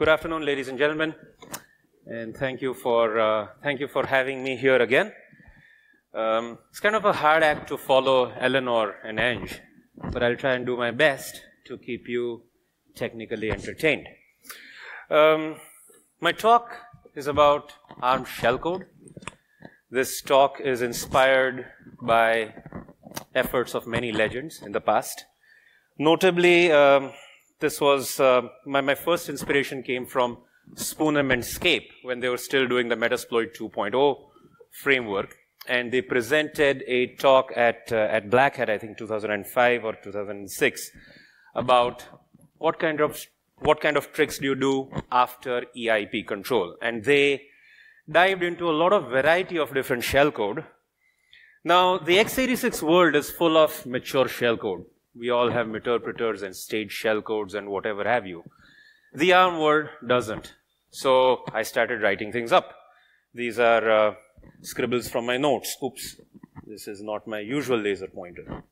Good afternoon, ladies and gentlemen, and thank you for uh, thank you for having me here again. Um, it's kind of a hard act to follow Eleanor and Ange, but I'll try and do my best to keep you technically entertained. Um, my talk is about ARM shellcode. This talk is inspired by efforts of many legends in the past. Notably, um, this was uh, my, my first inspiration came from Spoonem and Scape when they were still doing the Metasploit 2.0 framework. And they presented a talk at, uh, at Black Hat, I think 2005 or 2006, about what kind of what kind of tricks do you do after EIP control. And they dived into a lot of variety of different shellcode. Now, the x86 world is full of mature shellcode. We all have interpreters and stage shellcodes and whatever have you. The ARM world doesn't. So I started writing things up. These are uh, scribbles from my notes. Oops, this is not my usual laser pointer.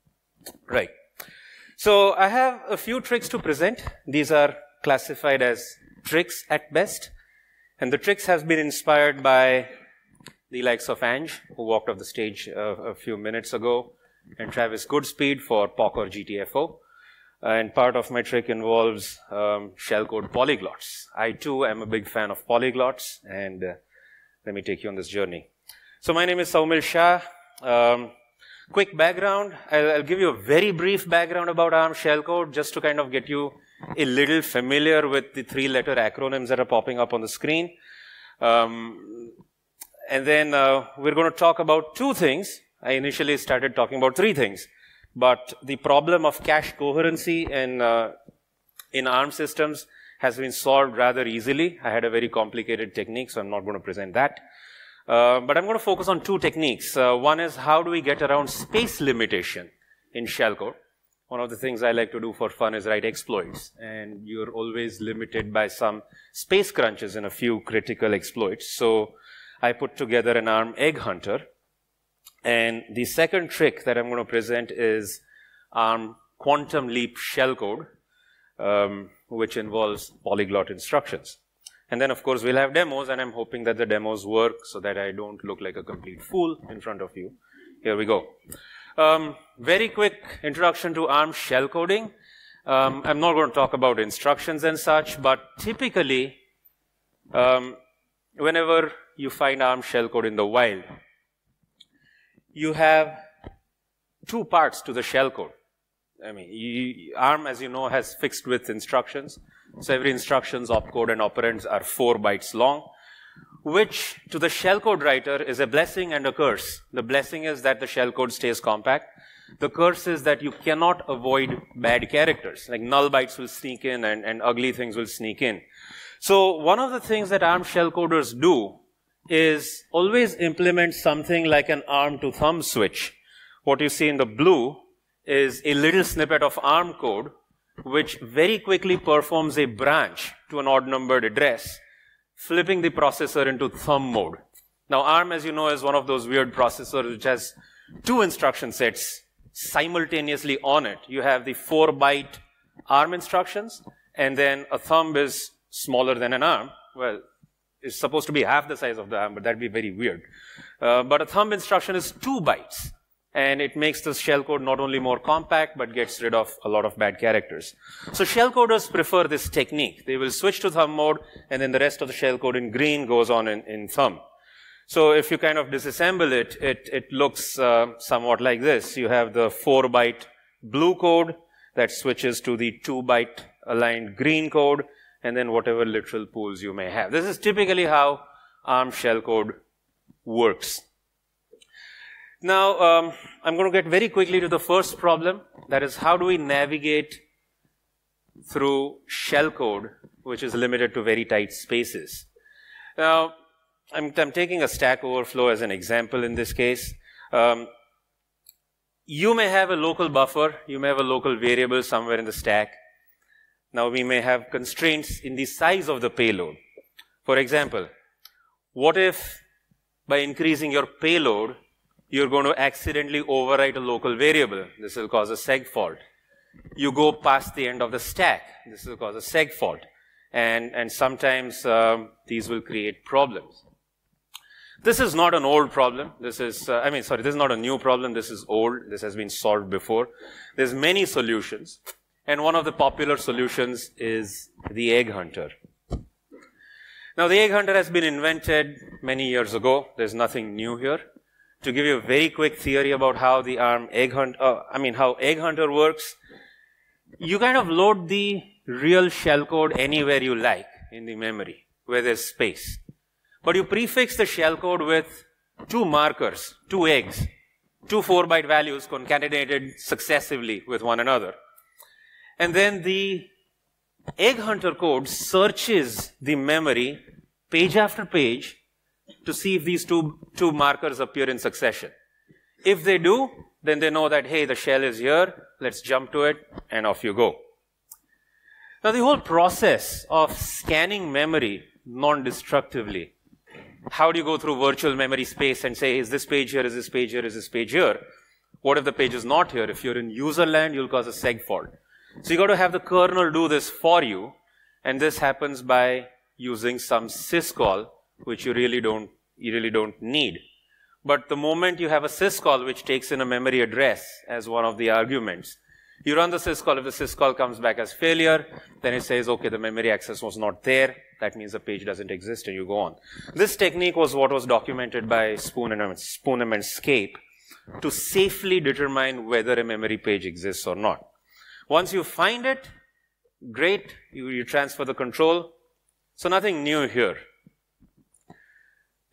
Right. So I have a few tricks to present. These are classified as tricks at best. And the tricks have been inspired by the likes of Ange, who walked off the stage uh, a few minutes ago, and Travis Goodspeed for POC or GTFO. And part of my trick involves um, shellcode polyglots. I too am a big fan of polyglots, and uh, let me take you on this journey. So my name is Saumil Shah. Um, quick background. I'll, I'll, give you a very brief background about ARM shellcode, just to kind of get you a little familiar with the three-letter acronyms that are popping up on the screen. Um, and then uh, we're going to talk about two things. I initially started talking about three things. But the problem of cache coherency in, uh, in ARM systems has been solved rather easily. I had a very complicated technique, so I'm not going to present that. Uh, but I'm going to focus on two techniques. Uh, one is how do we get around space limitation in shellcode. One of the things I like to do for fun is write exploits, and you're always limited by some space crunches in a few critical exploits. So I put together an ARM egg hunter, and the second trick that I'm going to present is ARM quantum leap shellcode, um, which involves polyglot instructions. And then, of course, we'll have demos, and I'm hoping that the demos work so that I don't look like a complete fool in front of you. Here we go. Um, very quick introduction to ARM shellcoding. Um, I'm not going to talk about instructions and such, but typically, um, whenever you find ARM shellcode in the wild, you have two parts to the shellcode. I mean, you, ARM, as you know, has fixed width instructions. So every instruction's opcode and operands are four bytes long, which to the shellcode writer is a blessing and a curse. The blessing is that the shellcode stays compact. The curse is that you cannot avoid bad characters. Like null bytes will sneak in and, and ugly things will sneak in. So one of the things that ARM shellcoders do is always implement something like an ARM to thumb switch. What you see in the blue is a little snippet of ARM code which very quickly performs a branch to an odd numbered address, flipping the processor into thumb mode. Now ARM, as you know, is one of those weird processors which has two instruction sets simultaneously on it. You have the four byte ARM instructions, and then a thumb is smaller than an ARM. Well, is supposed to be half the size of the ARM, but that'd be very weird. Uh, but a thumb instruction is two bytes. And it makes the shellcode not only more compact, but gets rid of a lot of bad characters. So shellcoders prefer this technique. They will switch to thumb mode, and then the rest of the shellcode in green goes on in, in thumb. So if you kind of disassemble it, it, it looks uh, somewhat like this. You have the 4-byte blue code that switches to the 2-byte aligned green code, and then whatever literal pools you may have. This is typically how ARM shellcode works. Now, um, I'm going to get very quickly to the first problem. That is, how do we navigate through shellcode, which is limited to very tight spaces? Now, I'm, I'm taking a Stack Overflow as an example in this case. Um, you may have a local buffer, you may have a local variable somewhere in the stack. Now we may have constraints in the size of the payload. For example, what if by increasing your payload, you're going to accidentally overwrite a local variable? This will cause a seg fault. You go past the end of the stack. This will cause a seg fault. and, and sometimes um, these will create problems. This is not an old problem. This is, uh, I mean, sorry, this is not a new problem. This is old. This has been solved before. There's many solutions. And one of the popular solutions is the egg hunter. Now, the egg hunter has been invented many years ago. There's nothing new here. To give you a very quick theory about how the ARM egg hunt, uh, I mean, how egg hunter works, you kind of load the real shellcode anywhere you like in the memory, where there's space. But you prefix the shellcode with two markers, two eggs, two 4-byte values concatenated successively with one another. And then the egg hunter code searches the memory page after page to see if these two, two markers appear in succession. If they do, then they know that, hey, the shell is here, let's jump to it, and off you go. Now, the whole process of scanning memory non-destructively, how do you go through virtual memory space and say, is this page here, is this page here, is this page here? What if the page is not here? If you're in user land, you'll cause a seg fault. So you got to have the kernel do this for you, and this happens by using some syscall, which you really don't, you really don't need. But the moment you have a syscall which takes in a memory address as one of the arguments, you run the syscall. If the syscall comes back as failure, then it says, okay, the memory access was not there. That means the page doesn't exist and you go on. This technique was what was documented by Spooner and, Spooner and Scape to safely determine whether a memory page exists or not. Once you find it, great, you, you transfer the control. So nothing new here.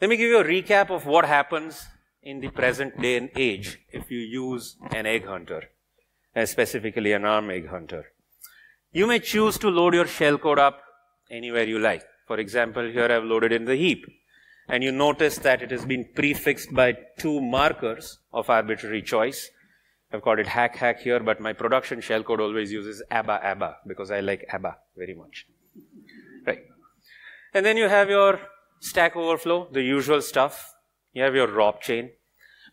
Let me give you a recap of what happens in the present day and age if you use an egg hunter, and specifically an ARM egg hunter. You may choose to load your shellcode up anywhere you like. For example, here I've loaded in the heap. And you notice that it has been prefixed by two markers of arbitrary choice. I've called it hack hack here, but my production shellcode always uses ABBA ABBA because I like ABBA very much. Right. And then you have your Stack Overflow, the usual stuff. You have your ROP chain.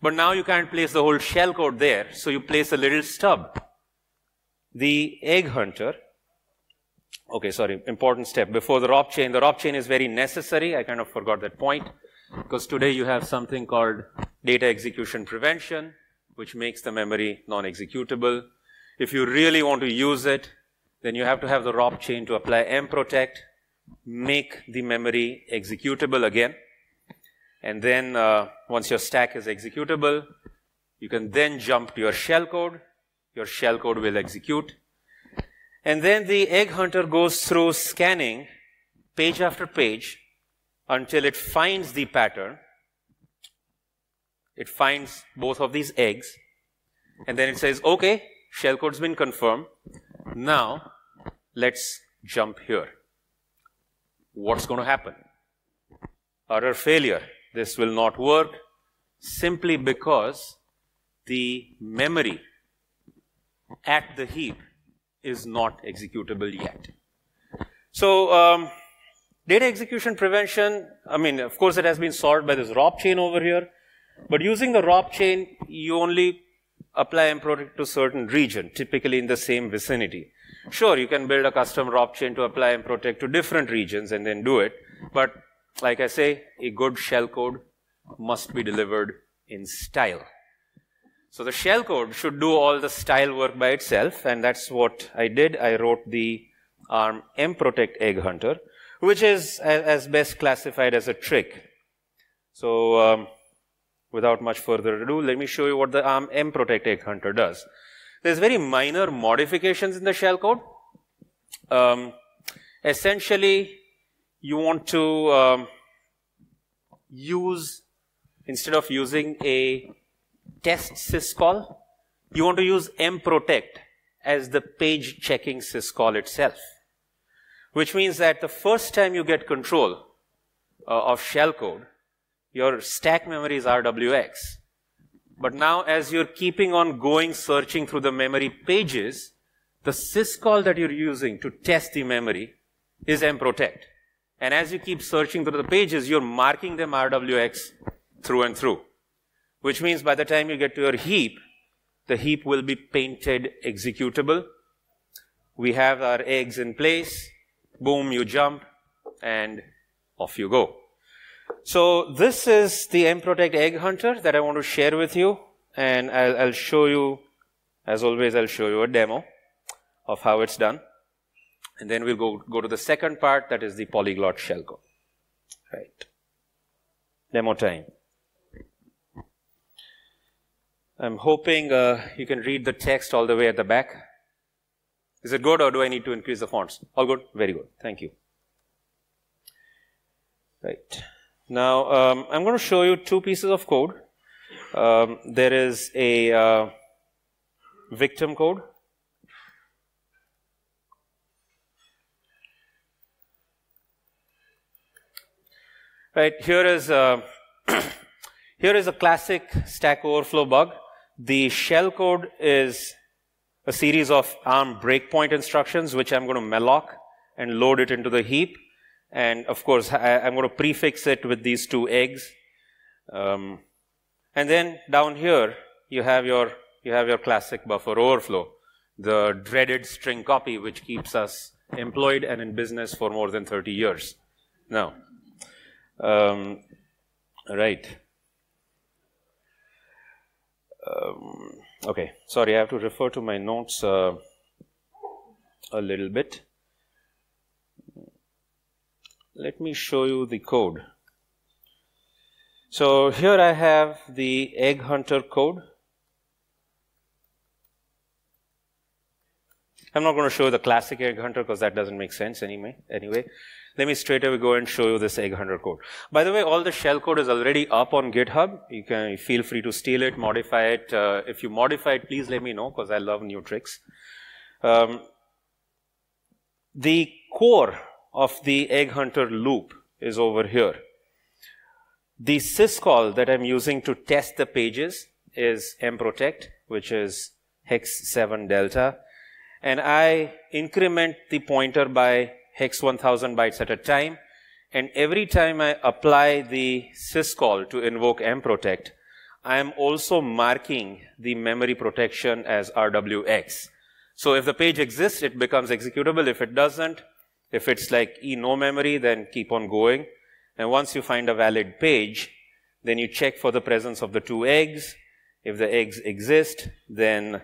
But now you can't place the whole shell code there, so you place a little stub. The egg hunter, okay, sorry, important step. Before the ROP chain, the ROP chain is very necessary. I kind of forgot that point. Because today you have something called data execution prevention, which makes the memory non-executable. If you really want to use it, then you have to have the ROP chain to apply mprotect, make the memory executable again. And then uh, once your stack is executable, you can then jump to your shellcode. Your shellcode will execute. And then the egg hunter goes through scanning page after page until it finds the pattern. It finds both of these eggs. And then it says, okay, shellcode's been confirmed. Now, let's jump here what's going to happen? Utter failure. This will not work simply because the memory at the heap is not executable yet. So, um, data execution prevention, I mean, of course, it has been solved by this ROP chain over here. But using the ROP chain, you only apply mprotect to certain region, typically in the same vicinity. Sure, you can build a custom ROP chain to apply mprotect to different regions and then do it. But like I say, a good shellcode must be delivered in style. So the shellcode should do all the style work by itself, and that's what I did. I wrote the ARM mprotect egg hunter, which is as best classified as a trick. So um, without much further ado, let me show you what the ARM mprotect egg hunter does. There's very minor modifications in the shellcode. Um, essentially, you want to um, use, instead of using a test syscall, you want to use mprotect as the page checking syscall itself. Which means that the first time you get control uh, of shellcode, your stack memory is RWX. But now as you're keeping on going searching through the memory pages, the syscall that you're using to test the memory is mprotect. And as you keep searching through the pages, you're marking them RWX through and through. Which means by the time you get to your heap, the heap will be painted executable. We have our eggs in place. boom, you jump, and off you go. So this is the mprotect egg hunter that I want to share with you, and I'll, I'll show you, as always, I'll show you a demo of how it's done. And then we'll go, go to the second part, that is the polyglot shellcode. Right. Demo time. I'm hoping uh, you can read the text all the way at the back. Is it good or do I need to increase the fonts? All good? Very good. Thank you. Right. Now, um, I'm going to show you two pieces of code. Um, there is a uh, victim code. Right, here is, a, here is a classic Stack Overflow bug. The shell code is a series of ARM breakpoint instructions, which I'm going to malloc and load it into the heap. And of course, I, am going to prefix it with these two eggs. Um, and then down here, you have your, you have your classic buffer overflow, the dreaded string copy, which keeps us employed and in business for more than 30 years. Now, um, right. Um, okay, sorry, I have to refer to my notes uh, a little bit. Let me show you the code. So here I have the egg hunter code. I'm not going to show the classic egg hunter because that doesn't make sense anyway. Anyway, let me straight away go and show you this egg hunter code. By the way, all the shell code is already up on GitHub. You can feel free to steal it, modify it. Uh, if you modify it, please let me know because I love new tricks. Um, the core of the egg hunter loop is over here. The syscall that I'm using to test the pages is mprotect, which is hex 7 delta. And I increment the pointer by hex 1000 bytes at a time. And every time I apply the syscall to invoke mprotect, I am also marking the memory protection as RWX. So if the page exists, it becomes executable. If it doesn't, if it's like E no memory, then keep on going. And once you find a valid page, then you check for the presence of the two eggs. If the eggs exist, then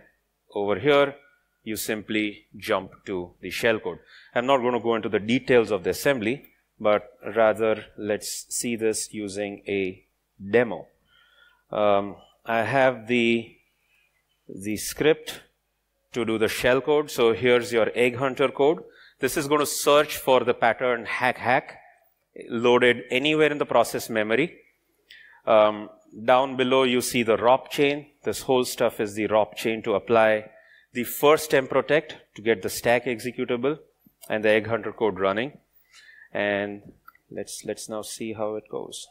over here, you simply jump to the shellcode. I'm not going to go into the details of the assembly, but rather let's see this using a demo. Um, I have the, the script to do the shellcode. So here's your egg hunter code. This is going to search for the pattern hack hack loaded anywhere in the process memory. Um, down below, you see the ROP chain. This whole stuff is the ROP chain to apply the first temp protect to get the stack executable and the egg hunter code running. And let's, let's now see how it goes.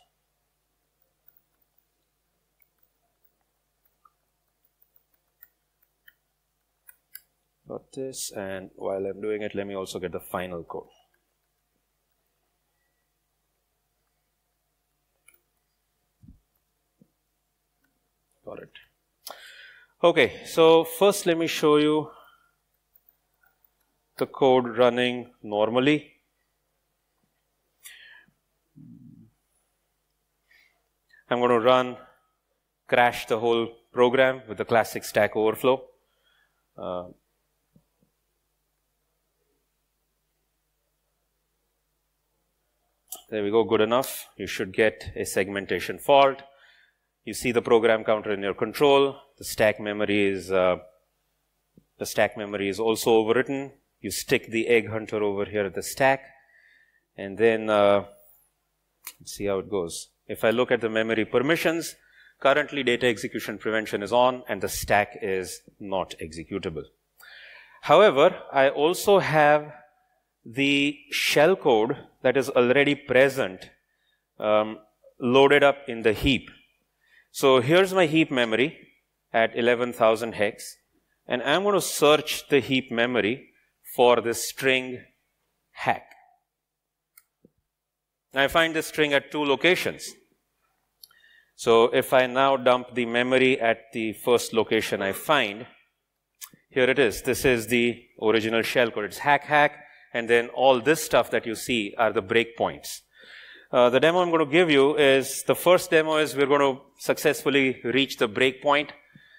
Got this and while I'm doing it let me also get the final code. Got it. Okay so first let me show you the code running normally. I'm going to run crash the whole program with the classic stack overflow. Uh, There we go, good enough. You should get a segmentation fault. You see the program counter in your control. The stack memory is, uh, the stack memory is also overwritten. You stick the egg hunter over here at the stack. And then, uh, let's see how it goes. If I look at the memory permissions, currently data execution prevention is on and the stack is not executable. However, I also have the shell code that is already present um, loaded up in the heap. So here's my heap memory at 11,000 hex, and I'm going to search the heap memory for this string hack. I find this string at two locations. So if I now dump the memory at the first location I find, here it is. This is the original shell code. It's hack hack and then all this stuff that you see are the breakpoints. Uh, the demo I'm going to give you is the first demo is we're going to successfully reach the breakpoint,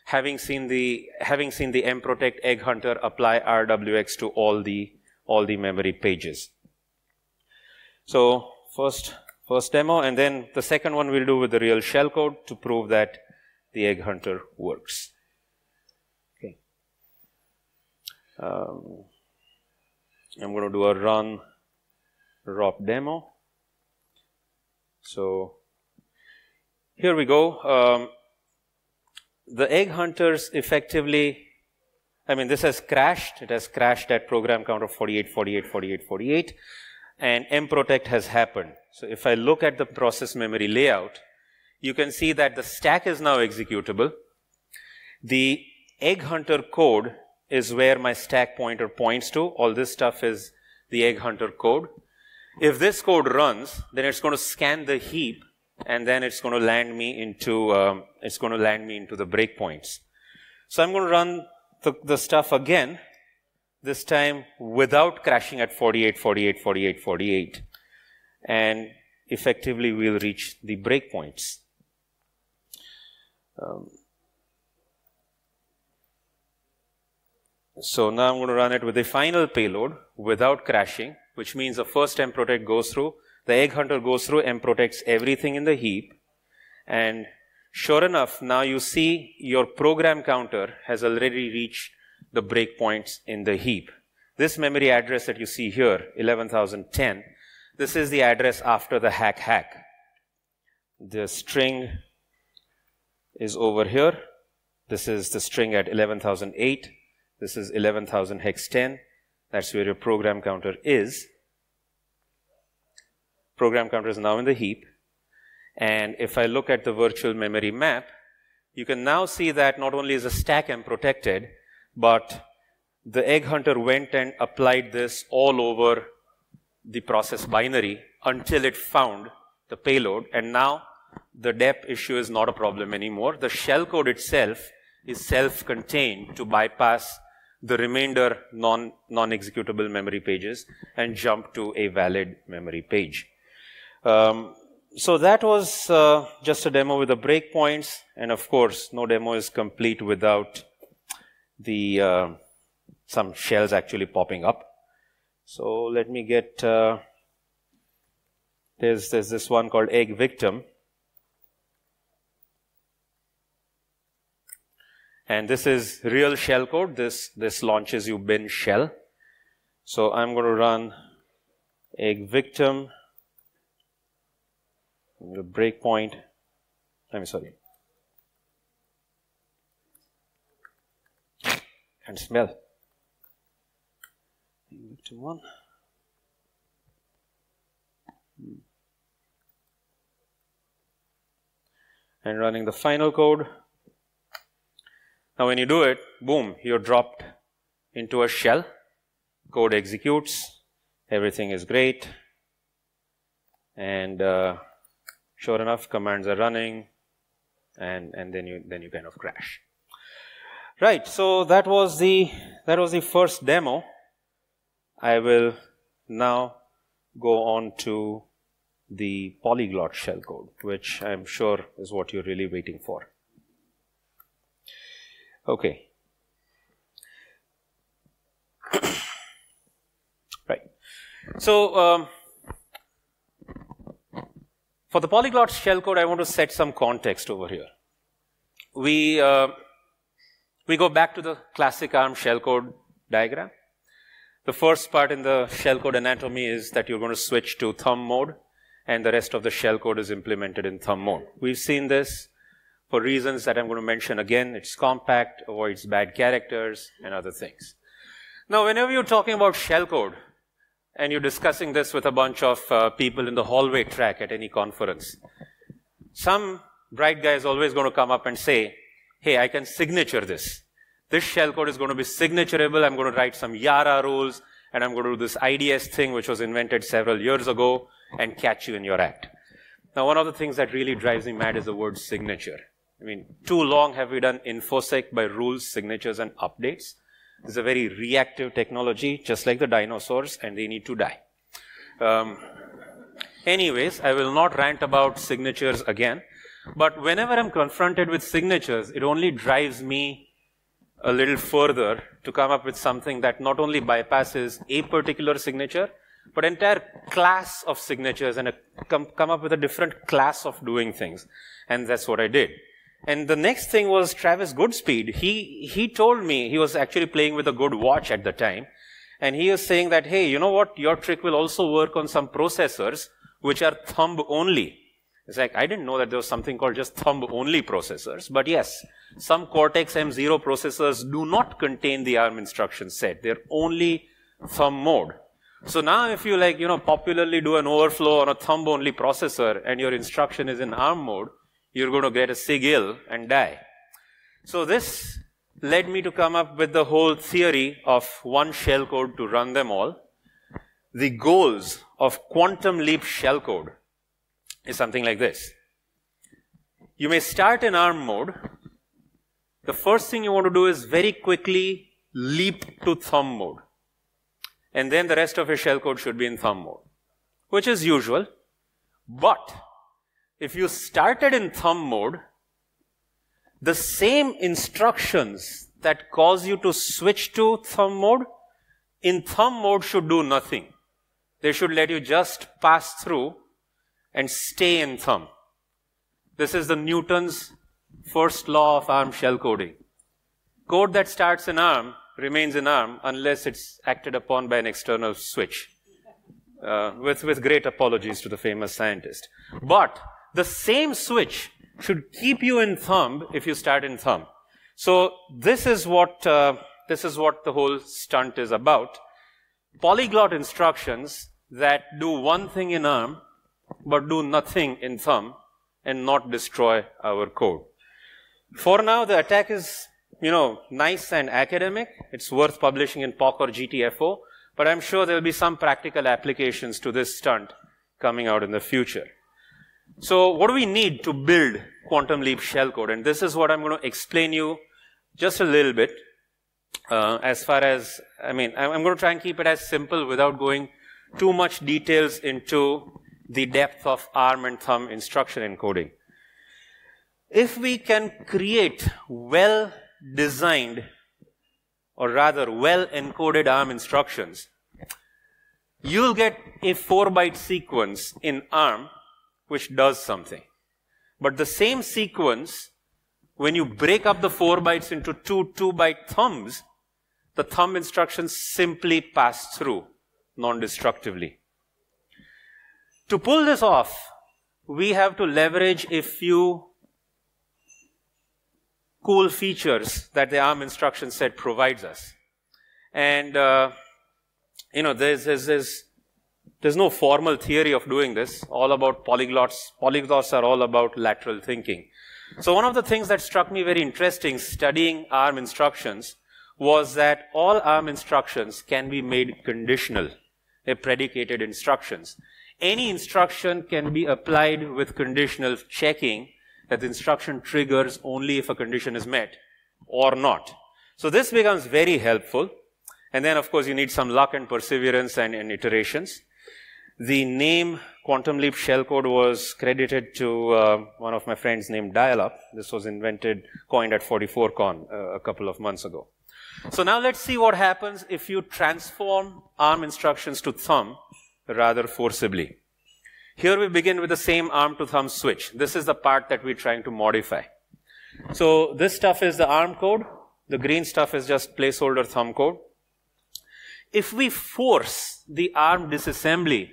having seen the having seen the mprotect egg hunter apply RWX to all the all the memory pages. So first first demo, and then the second one we'll do with the real shellcode to prove that the egg hunter works. Okay. Um, I'm going to do a run ROP demo. So here we go. Um, the egg hunters effectively, I mean, this has crashed. It has crashed at program count of 48, 48, 48, 48, and mprotect has happened. So if I look at the process memory layout, you can see that the stack is now executable. The egg hunter code is where my stack pointer points to. All this stuff is the egg hunter code. If this code runs, then it's going to scan the heap and then it's going to land me into, um, it's going to land me into the breakpoints. So I'm going to run the, the stuff again, this time without crashing at 48, 48, 48, 48. And effectively we'll reach the breakpoints. Um, So now I'm going to run it with the final payload without crashing, which means the first mprotect goes through, the egg hunter goes through, mprotects everything in the heap, and sure enough, now you see your program counter has already reached the breakpoints in the heap. This memory address that you see here, 11,010, this is the address after the hack hack. The string is over here. This is the string at 11,008. This is 11,000 hex 10. That's where your program counter is. Program counter is now in the heap. And if I look at the virtual memory map, you can now see that not only is the stack M protected, but the egg hunter went and applied this all over the process binary until it found the payload. And now the dep issue is not a problem anymore. The shellcode itself is self-contained to bypass the remainder non, non-executable memory pages and jump to a valid memory page. Um, so that was uh, just a demo with the breakpoints, and of course, no demo is complete without the uh, some shells actually popping up. So let me get uh, there's there's this one called egg victim, And this is real shell code. This, this launches you bin shell. So I'm going to run egg victim, breakpoint. I'm sorry. Can't smell. Victim one. Hmm. And running the final code. Now when you do it, boom, you're dropped into a shell. Code executes. Everything is great. And uh, sure enough, commands are running. And, and then you, then you kind of crash. Right. So that was the, that was the first demo. I will now go on to the polyglot shellcode, which I'm sure is what you're really waiting for. Okay. right. So, um, for the polyglot shellcode, I want to set some context over here. We, uh, we go back to the classic ARM shellcode diagram. The first part in the shellcode anatomy is that you're going to switch to thumb mode, and the rest of the shellcode is implemented in thumb mode. We've seen this for reasons that I'm going to mention again. It's compact, avoids bad characters, and other things. Now, whenever you're talking about shellcode, and you're discussing this with a bunch of uh, people in the hallway track at any conference, some bright guy is always going to come up and say, hey, I can signature this. This shellcode is going to be signaturable. I'm going to write some Yara rules, and I'm going to do this IDS thing, which was invented several years ago, and catch you in your act. Now, one of the things that really drives me mad is the word signature. I mean, too long have we done InfoSec by rules, signatures, and updates. It's a very reactive technology, just like the dinosaurs, and they need to die. Um, anyways, I will not rant about signatures again, but whenever I'm confronted with signatures, it only drives me a little further to come up with something that not only bypasses a particular signature, but entire class of signatures and a, come, come up with a different class of doing things. And that's what I did. And the next thing was Travis Goodspeed. He, he told me he was actually playing with a good watch at the time. And he was saying that, hey, you know what? Your trick will also work on some processors which are thumb only. It's like, I didn't know that there was something called just thumb only processors. But yes, some Cortex M0 processors do not contain the ARM instruction set. They're only thumb mode. So now if you like, you know, popularly do an overflow on a thumb only processor and your instruction is in ARM mode, you're going to get a SIG-ill and die. So this led me to come up with the whole theory of one shellcode to run them all. The goals of quantum leap shellcode is something like this. You may start in ARM mode. The first thing you want to do is very quickly leap to thumb mode. And then the rest of your shellcode should be in thumb mode, which is usual. But if you started in thumb mode, the same instructions that cause you to switch to thumb mode, in thumb mode should do nothing. They should let you just pass through and stay in thumb. This is the Newton's first law of ARM shell coding. Code that starts in ARM remains in ARM unless it's acted upon by an external switch. Uh, with, with great apologies to the famous scientist. But the same switch should keep you in thumb if you start in thumb. So this is what uh, this is what the whole stunt is about. Polyglot instructions that do one thing in ARM but do nothing in thumb and not destroy our code. For now, the attack is, you know, nice and academic. It's worth publishing in POC or GTFO, but I'm sure there'll be some practical applications to this stunt coming out in the future. So what do we need to build Quantum Leap shellcode? And this is what I'm going to explain you just a little bit. Uh, as far as, I mean, I'm going to try and keep it as simple without going too much details into the depth of ARM and thumb instruction encoding. If we can create well designed or rather well encoded ARM instructions, you'll get a 4 byte sequence in ARM which does something. But the same sequence, when you break up the 4 bytes into two 2 byte thumbs, the thumb instructions simply pass through non-destructively. To pull this off, we have to leverage a few cool features that the ARM instruction set provides us. And, uh, you know, there's, there's, there's, there's no formal theory of doing this, all about polyglots. Polyglots are all about lateral thinking. So one of the things that struck me very interesting studying ARM instructions was that all ARM instructions can be made conditional, a predicated instructions any instruction can be applied with conditional checking that the instruction triggers only if a condition is met or not. So this becomes very helpful. And then, of course, you need some luck and perseverance and, and iterations. The name Quantum Leap shellcode was credited to uh, one of my friends named Dialup. This was invented, coined at 44Con uh, a couple of months ago. So now let's see what happens if you transform ARM instructions to thumb rather forcibly. Here we begin with the same arm to thumb switch. This is the part that we're trying to modify. So this stuff is the ARM code. The green stuff is just placeholder thumb code. If we force the ARM disassembly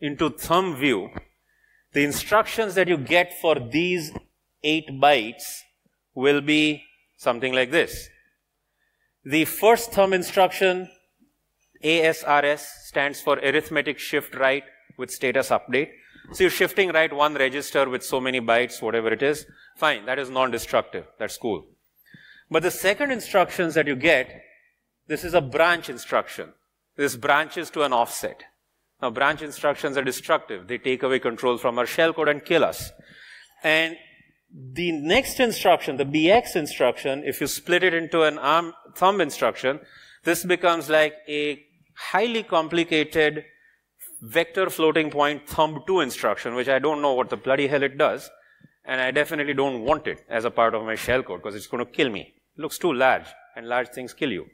into thumb view, the instructions that you get for these 8 bytes will be something like this. The first thumb instruction ASRS stands for arithmetic shift right with status update. So you're shifting right one register with so many bytes, whatever it is. Fine, that is non-destructive. That's cool. But the second instructions that you get, this is a branch instruction. This branches to an offset. Now branch instructions are destructive. They take away control from our shellcode and kill us. And the next instruction, the BX instruction, if you split it into an arm thumb instruction, this becomes like a highly complicated vector floating point thumb 2 instruction, which I don't know what the bloody hell it does. And I definitely don't want it as a part of my shellcode because it's going to kill me. It looks too large and large things kill you.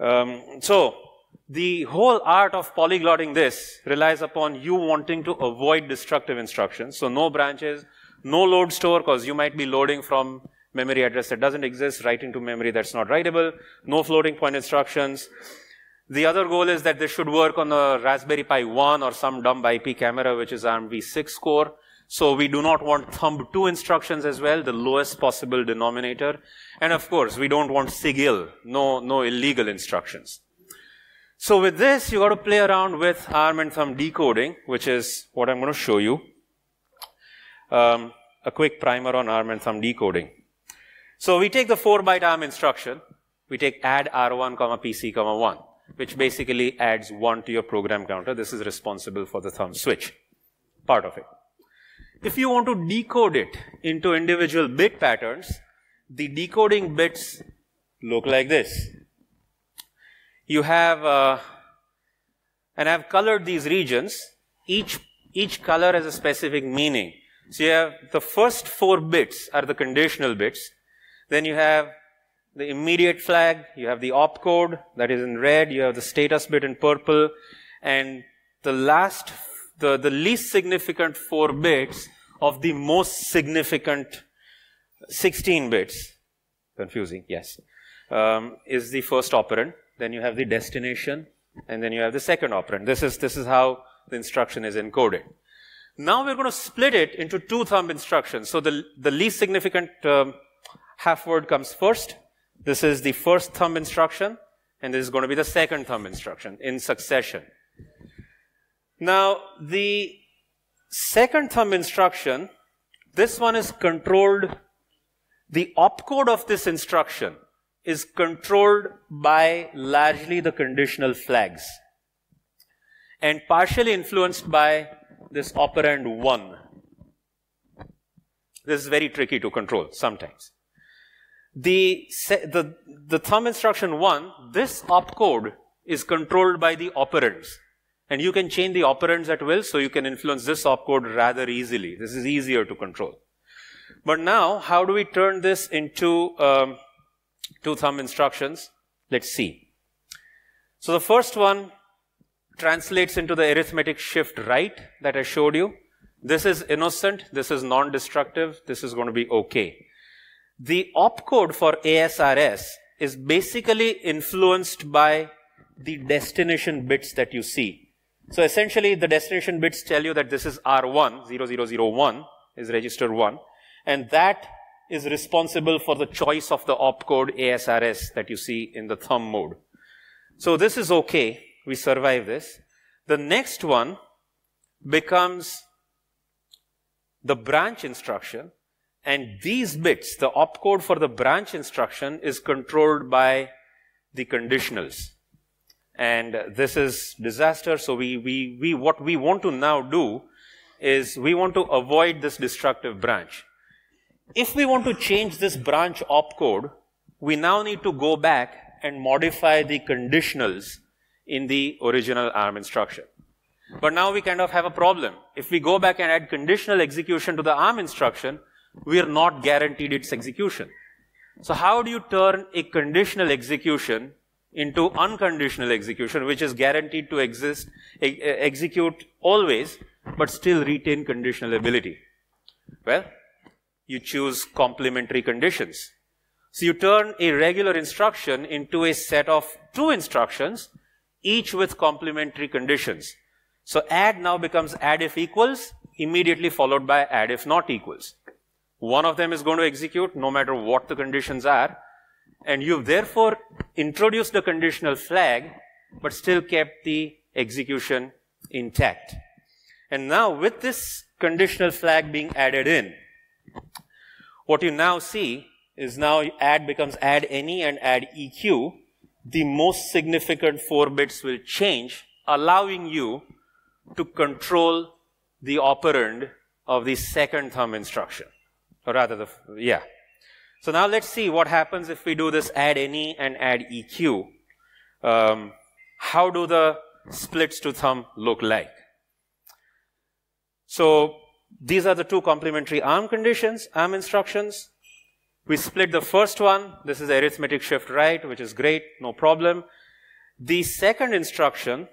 Um, so the whole art of polyglotting this relies upon you wanting to avoid destructive instructions. So no branches, no load store because you might be loading from memory address that doesn't exist, writing to memory that's not writable, no floating point instructions. The other goal is that this should work on a Raspberry Pi 1 or some dumb IP camera, which is ARM v6 core. So we do not want thumb 2 instructions as well, the lowest possible denominator. And of course, we don't want sigil, no, no illegal instructions. So with this, you got to play around with ARM and thumb decoding, which is what I'm going to show you. Um, a quick primer on ARM and thumb decoding. So we take the 4 byte ARM instruction. We take add R1, comma PC, comma 1, which basically adds 1 to your program counter. This is responsible for the thumb switch, part of it. If you want to decode it into individual bit patterns, the decoding bits look like this. You have, uh, and I've colored these regions. Each, each color has a specific meaning. So you have the first four bits are the conditional bits. Then you have the immediate flag, you have the opcode that is in red, you have the status bit in purple, and the last the, the least significant four bits of the most significant 16 bits, confusing, yes, um, is the first operand. Then you have the destination, and then you have the second operand. This is, this is how the instruction is encoded. Now we're going to split it into two thumb instructions. So the, the least significant um, half word comes first. This is the first thumb instruction, and this is going to be the second thumb instruction in succession. Now, the second thumb instruction, this one is controlled, the opcode of this instruction is controlled by largely the conditional flags and partially influenced by this operand 1. This is very tricky to control sometimes. The, the, the thumb instruction 1, this opcode is controlled by the operands. And you can change the operands at will, so you can influence this opcode rather easily. This is easier to control. But now, how do we turn this into um, two thumb instructions? Let's see. So the first one translates into the arithmetic shift right that I showed you. This is innocent, this is non-destructive, this is going to be okay. The opcode for ASRS is basically influenced by the destination bits that you see. So essentially, the destination bits tell you that this is R1, 0001 is register 1, and that is responsible for the choice of the opcode ASRS that you see in the thumb mode. So this is okay. We survive this. The next one becomes the branch instruction, and these bits, the opcode for the branch instruction is controlled by the conditionals and this is disaster. So we, we, we, what we want to now do is we want to avoid this destructive branch. If we want to change this branch opcode, we now need to go back and modify the conditionals in the original ARM instruction. But now we kind of have a problem. If we go back and add conditional execution to the ARM instruction, we are not guaranteed its execution. So how do you turn a conditional execution into unconditional execution, which is guaranteed to exist, e execute always, but still retain conditional ability? Well, you choose complementary conditions. So you turn a regular instruction into a set of two instructions, each with complementary conditions. So add now becomes add if equals, immediately followed by add if not equals. One of them is going to execute no matter what the conditions are, and you've therefore introduced the conditional flag, but still kept the execution intact. And now with this conditional flag being added in, what you now see is now add becomes add any and add EQ. The most significant four bits will change, allowing you to control the operand of the second thumb instruction. or rather the, yeah. So now let's see what happens if we do this add any and add EQ. Um, how do the splits to thumb look like? So these are the two complementary ARM conditions, ARM instructions. We split the first one. This is arithmetic shift right, which is great, no problem. The second instruction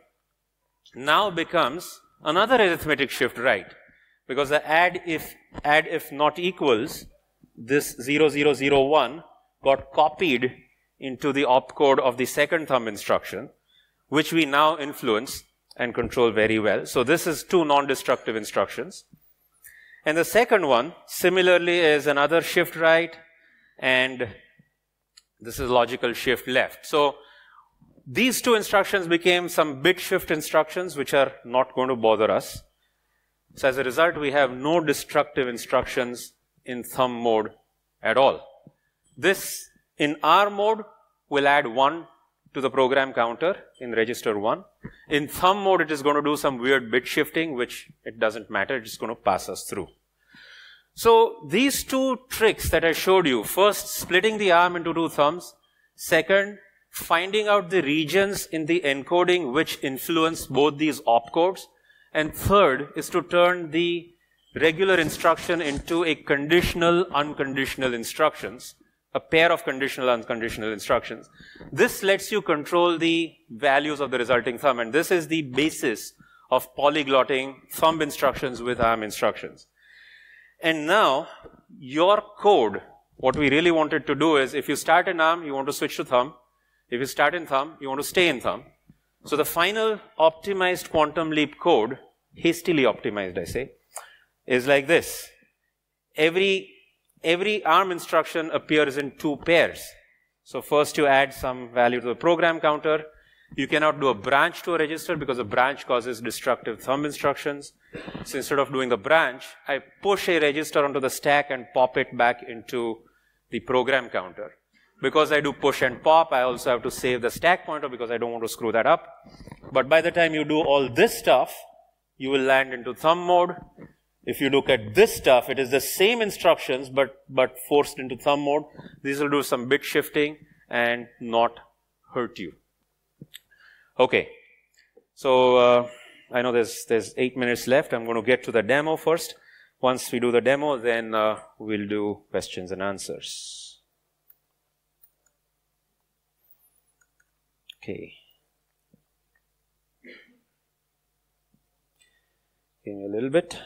now becomes another arithmetic shift right because the add if add if not equals this 0001 got copied into the opcode of the second thumb instruction which we now influence and control very well. So this is two non-destructive instructions. And the second one similarly is another shift right and this is logical shift left. So these two instructions became some bit shift instructions which are not going to bother us. So as a result, we have no destructive instructions in thumb mode at all. This in R mode will add 1 to the program counter in register 1. In thumb mode, it is going to do some weird bit shifting, which it doesn't matter. It's going to pass us through. So these two tricks that I showed you, first splitting the arm into two thumbs, second finding out the regions in the encoding which influence both these opcodes. And third is to turn the regular instruction into a conditional, unconditional instructions, a pair of conditional, and unconditional instructions. This lets you control the values of the resulting thumb. And this is the basis of polyglotting thumb instructions with ARM instructions. And now, your code, what we really wanted to do is, if you start in ARM, you want to switch to thumb. If you start in thumb, you want to stay in thumb. So the final optimized quantum leap code, hastily optimized, I say, is like this. Every, every ARM instruction appears in two pairs. So first you add some value to the program counter. You cannot do a branch to a register because a branch causes destructive thumb instructions. So instead of doing the branch, I push a register onto the stack and pop it back into the program counter. Because I do push and pop, I also have to save the stack pointer because I don't want to screw that up. But by the time you do all this stuff, you will land into thumb mode. If you look at this stuff, it is the same instructions, but, but forced into thumb mode. These will do some bit shifting and not hurt you. Okay. So, uh, I know there's, there's eight minutes left. I'm going to get to the demo first. Once we do the demo, then uh, we'll do questions and answers. Okay. Give me a little bit.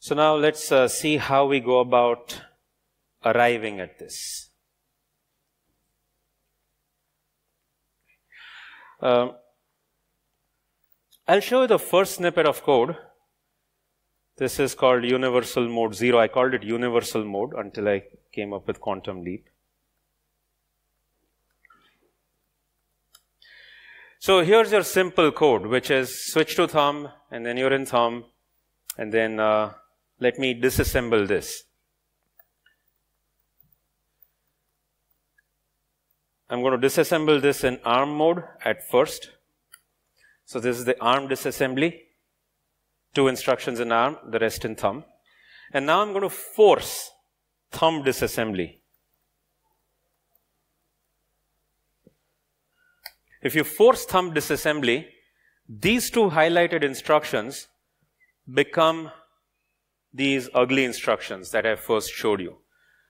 So now let's uh, see how we go about arriving at this. Um, I'll show you the first snippet of code this is called universal mode 0. I called it universal mode until I came up with quantum leap. So here's your simple code, which is switch to thumb, and then you're in thumb, and then uh, let me disassemble this. I'm going to disassemble this in ARM mode at first. So this is the ARM disassembly two instructions in ARM, the rest in thumb. And now I'm going to force thumb disassembly. If you force thumb disassembly, these two highlighted instructions become these ugly instructions that I first showed you.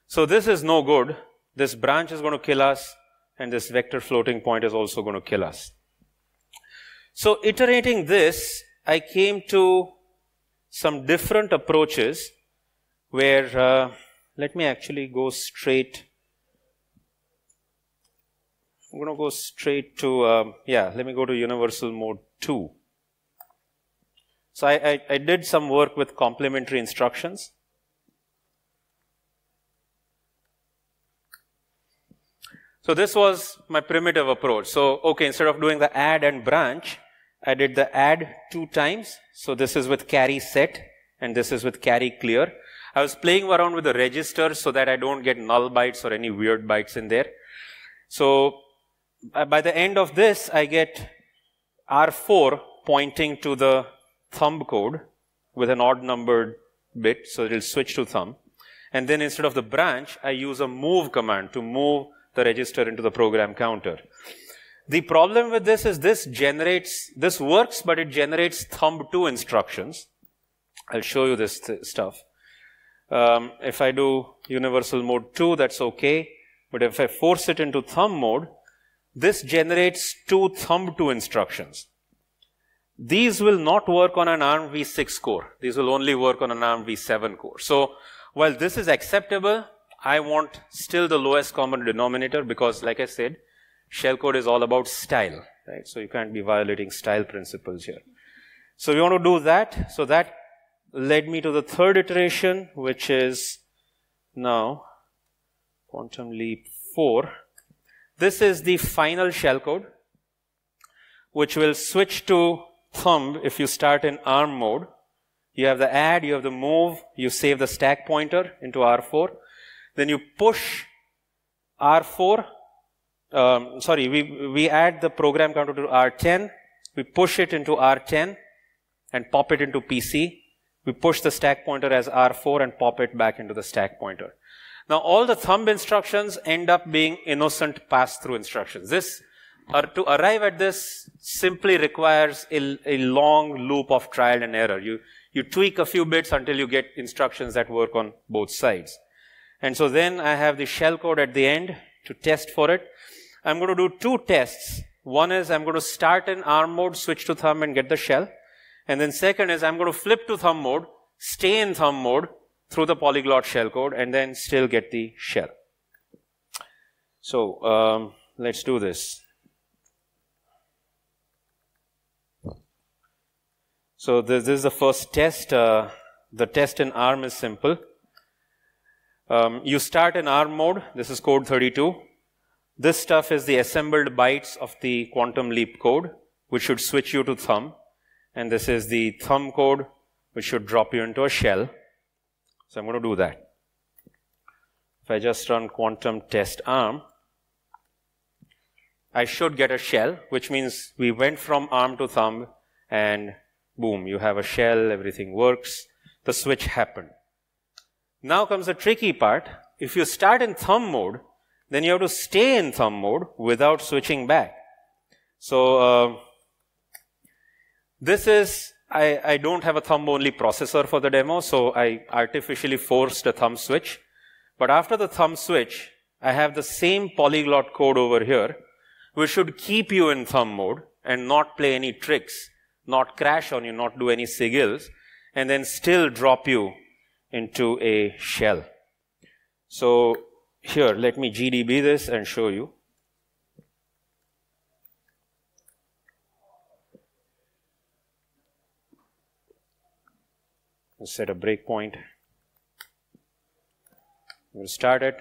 So this is no good. This branch is going to kill us, and this vector floating point is also going to kill us. So iterating this I came to some different approaches where, uh, let me actually go straight. I'm going to go straight to, um, yeah, let me go to universal mode 2. So I, I, I did some work with complementary instructions. So this was my primitive approach. So, okay, instead of doing the add and branch, I did the add two times. So this is with carry set and this is with carry clear. I was playing around with the registers so that I don't get null bytes or any weird bytes in there. So by the end of this, I get R4 pointing to the thumb code with an odd numbered bit, so it'll switch to thumb. And then instead of the branch, I use a move command to move the register into the program counter. The problem with this is this generates, this works, but it generates thumb 2 instructions. I'll show you this th stuff. Um, if I do universal mode 2, that's okay. But if I force it into thumb mode, this generates two thumb 2 instructions. These will not work on an ARM v6 core. These will only work on an ARM v7 core. So while this is acceptable, I want still the lowest common denominator because like I said, shellcode is all about style, right? So you can't be violating style principles here. So we want to do that. So that led me to the third iteration, which is now quantum leap 4. This is the final shellcode, which will switch to thumb if you start in ARM mode. You have the add, you have the move, you save the stack pointer into R4. Then you push R4, um, sorry, we, we add the program counter to R10, we push it into R10 and pop it into PC. We push the stack pointer as R4 and pop it back into the stack pointer. Now all the thumb instructions end up being innocent pass-through instructions. This, or to arrive at this simply requires a, a long loop of trial and error. You, you tweak a few bits until you get instructions that work on both sides. And so then I have the shellcode at the end to test for it. I'm going to do two tests. One is I'm going to start in ARM mode, switch to thumb and get the shell. And then second is I'm going to flip to thumb mode, stay in thumb mode through the polyglot shellcode and then still get the shell. So um, let's do this. So this, this is the first test. Uh, the test in ARM is simple. Um, you start in ARM mode. This is code 32. This stuff is the assembled bytes of the quantum leap code, which should switch you to thumb. And this is the thumb code, which should drop you into a shell. So I'm going to do that. If I just run quantum test ARM, I should get a shell, which means we went from ARM to thumb and boom, you have a shell, everything works. The switch happened. Now comes the tricky part. If you start in thumb mode, then you have to stay in thumb mode without switching back. So, uh, this is, I, I don't have a thumb only processor for the demo, so I artificially forced a thumb switch. But after the thumb switch, I have the same polyglot code over here, which should keep you in thumb mode and not play any tricks not crash on you, not do any sigils, and then still drop you into a shell. So here, let me GDB this and show you. Set a breakpoint. We'll start it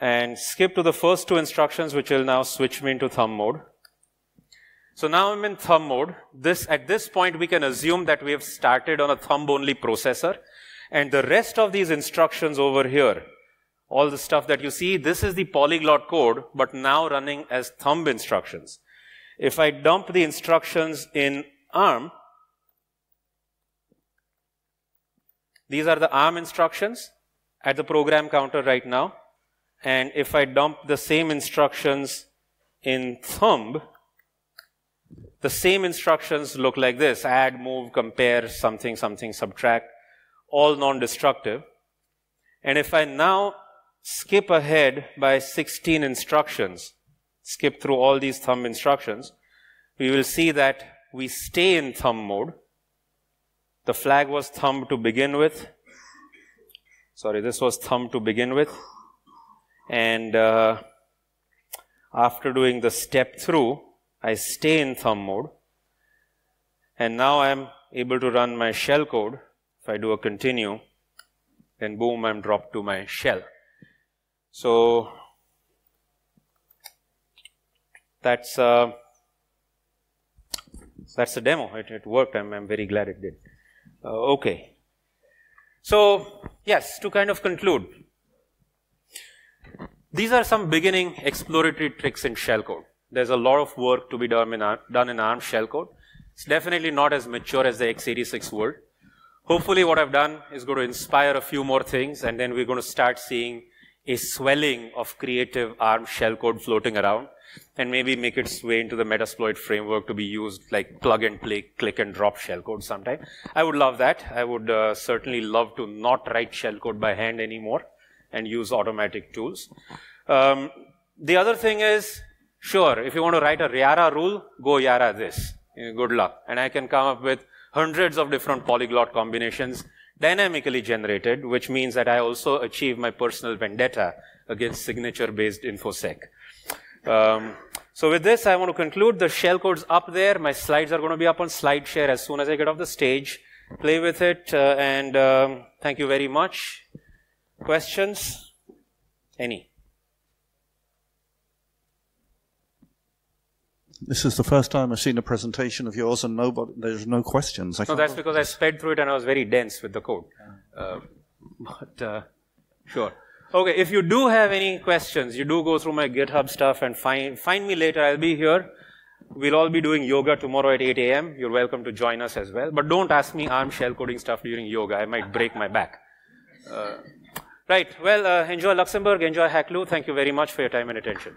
and skip to the first two instructions, which will now switch me into thumb mode. So now I'm in thumb mode. This, at this point, we can assume that we have started on a thumb-only processor. And the rest of these instructions over here, all the stuff that you see, this is the polyglot code, but now running as thumb instructions. If I dump the instructions in ARM, these are the ARM instructions at the program counter right now. And if I dump the same instructions in thumb, the same instructions look like this add, move, compare, something, something, subtract, all non destructive. And if I now skip ahead by 16 instructions, skip through all these thumb instructions, we will see that we stay in thumb mode. The flag was thumb to begin with. Sorry, this was thumb to begin with. And uh, after doing the step through, I stay in thumb mode. And now I'm able to run my shell code. If I do a continue, then boom, I'm dropped to my shell. So that's uh, that's the demo. It, it worked. I'm, I'm, very glad it did. Uh, okay. So yes, to kind of conclude, these are some beginning exploratory tricks in shellcode. There's a lot of work to be done in, done in ARM shellcode. It's definitely not as mature as the x86 world. Hopefully what I've done is going to inspire a few more things and then we're going to start seeing a swelling of creative ARM shellcode floating around and maybe make its way into the Metasploit framework to be used like plug and play, click and drop shellcode sometime. I would love that. I would uh, certainly love to not write shellcode by hand anymore and use automatic tools. Um, the other thing is, sure, if you want to write a Yara rule, go Yara this. Good luck. And I can come up with hundreds of different polyglot combinations dynamically generated, which means that I also achieve my personal vendetta against signature-based InfoSec. Um, so with this, I want to conclude. The shellcode's up there. My slides are going to be up on SlideShare as soon as I get off the stage. Play with it, uh, and um, thank you very much. Questions? Any? This is the first time I've seen a presentation of yours and nobody, there's no questions. I no, that's because I sped through it and I was very dense with the code. Uh, but, uh, sure. Okay, if you do have any questions, you do go through my GitHub stuff and find, find me later. I'll be here. We'll all be doing yoga tomorrow at 8 a.m. You're welcome to join us as well. But don't ask me ARM shell coding stuff during yoga. I might break my back. Uh, right. Well, uh, enjoy Luxembourg. Enjoy Hacklu. Thank you very much for your time and attention.